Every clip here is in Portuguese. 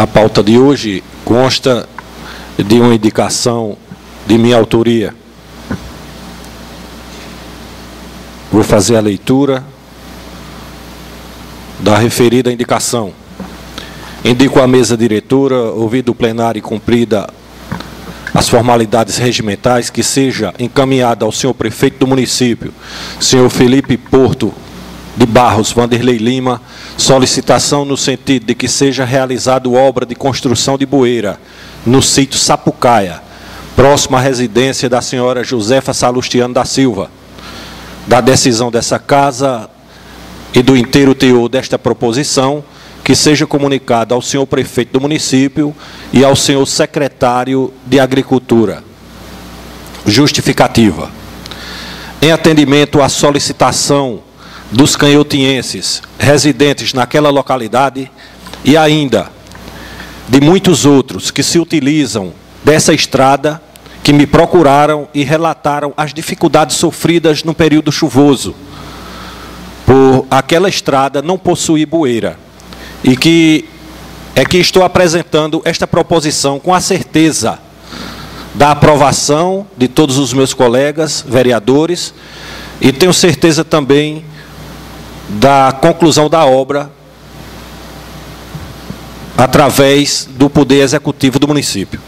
A pauta de hoje consta de uma indicação de minha autoria. Vou fazer a leitura da referida indicação. Indico à mesa diretora, ouvido o plenário e cumprida as formalidades regimentais, que seja encaminhada ao senhor prefeito do município, senhor Felipe Porto de Barros Vanderlei Lima, solicitação no sentido de que seja realizada obra de construção de bueira no sítio Sapucaia, próximo à residência da senhora Josefa Salustiano da Silva. Da decisão dessa casa e do inteiro teor desta proposição, que seja comunicado ao senhor prefeito do município e ao senhor secretário de Agricultura. Justificativa. Em atendimento à solicitação dos canhotienses residentes naquela localidade e ainda de muitos outros que se utilizam dessa estrada, que me procuraram e relataram as dificuldades sofridas no período chuvoso, por aquela estrada não possuir bueira. E que é que estou apresentando esta proposição com a certeza da aprovação de todos os meus colegas vereadores e tenho certeza também da conclusão da obra através do poder executivo do município.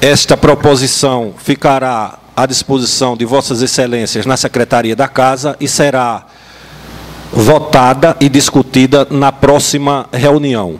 Esta proposição ficará à disposição de vossas excelências na Secretaria da Casa e será votada e discutida na próxima reunião.